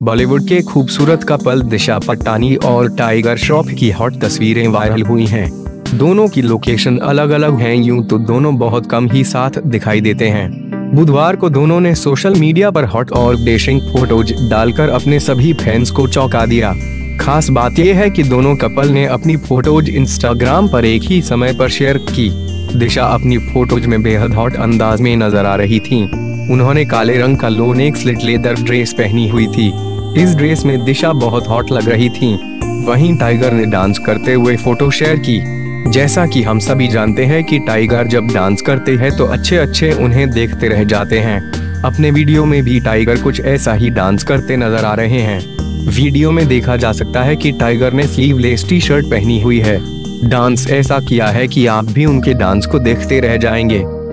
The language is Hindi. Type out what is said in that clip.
बॉलीवुड के खूबसूरत कपल दिशा पट्टानी और टाइगर श्रॉफ की हॉट तस्वीरें वायरल हुई हैं। दोनों की लोकेशन अलग अलग हैं, यूँ तो दोनों बहुत कम ही साथ दिखाई देते हैं। बुधवार को दोनों ने सोशल मीडिया पर हॉट और डेशिंग फ़ोटोज़ डालकर अपने सभी फैंस को चौंका दिया। खास बात यह है कि दोनों कपल ने अपनी फ़ोटोज़ इंस्टाग्राम पर एक ही समय पर शेयर की। दिशा अपनी फ़ोटोज़ में बेहद हॉट अंदाज में नज़र आ रही थीं। उन्होंने काले रंग का low neck slit leather dress पहनी हुई थी। इस ड्रेस में दिशा बहुत हॉट लग रही थी। वहीं टाइगर ने डांस करते हुए फ़ोटो शेयर की। जैसा कि हम सभी जानते हैं कि टाइगर जब डांस करते हैं तो अच्छे अच्छे उन्हें देखते रह जाते हैं। अपने वीडियो में भी टाइगर कुछ ऐसा ही डांस करते नज़र आ रहे हैं। वीडियो में देखा जा सकता है कि टाइगर ने स्लीवलेस टी शर्ट पहनी हुई है। डांस ऐसा किया है कि आप भी उनके डांस को देखते रह जाएँगे।